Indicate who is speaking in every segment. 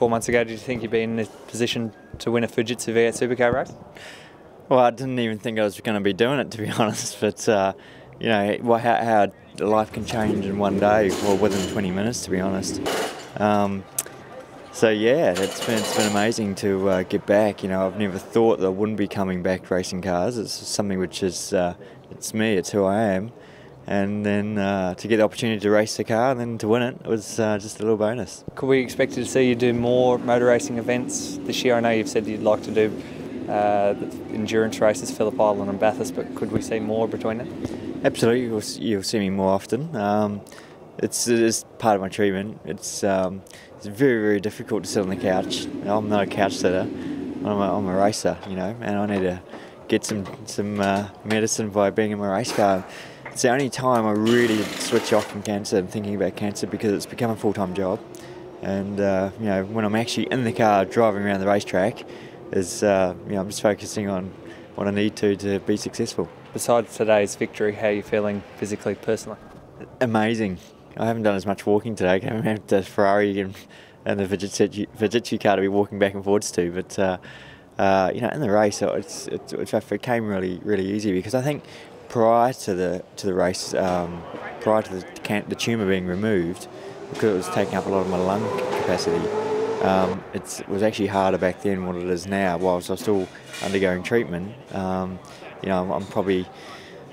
Speaker 1: four months ago, did you think you'd be in a position to win a Fujitsu V8 Supercar race?
Speaker 2: Well, I didn't even think I was going to be doing it, to be honest. But uh, you know how, how life can change in one day, or within 20 minutes, to be honest. Um, so yeah, it's been it's been amazing to uh, get back. You know, I've never thought that I wouldn't be coming back racing cars. It's something which is uh, it's me. It's who I am and then uh, to get the opportunity to race the car and then to win it was uh, just a little bonus.
Speaker 1: Could we expect to see you do more motor racing events this year? I know you've said you'd like to do uh, endurance races, Phillip Island and Bathurst, but could we see more between them?
Speaker 2: Absolutely, you'll, you'll see me more often. Um, it's, it is part of my treatment. It's, um, it's very, very difficult to sit on the couch. I'm not a couch sitter. I'm a, I'm a racer, you know, and I need to get some some uh, medicine by being in my race car. It's the only time I really switch off from cancer and thinking about cancer because it's become a full-time job. And uh, you know, when I'm actually in the car driving around the racetrack, is uh, you know, I'm just focusing on what I need to to be successful.
Speaker 1: Besides today's victory, how are you feeling physically, personally?
Speaker 2: Amazing. I haven't done as much walking today. I haven't had the Ferrari and, and the Fujitsu, Fujitsu car to be walking back and forwards to, but. Uh, uh, you know, in the race, it's, it, it came really, really easy because I think prior to the to the race, um, prior to the, the tumour being removed, because it was taking up a lot of my lung capacity, um, it was actually harder back then than what it is now. Whilst I'm still undergoing treatment, um, you know, I'm, I'm, probably.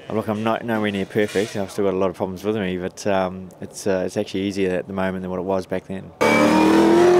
Speaker 2: Look, I'm not nowhere near perfect. I've still got a lot of problems with me, but um, it's uh, it's actually easier at the moment than what it was back then.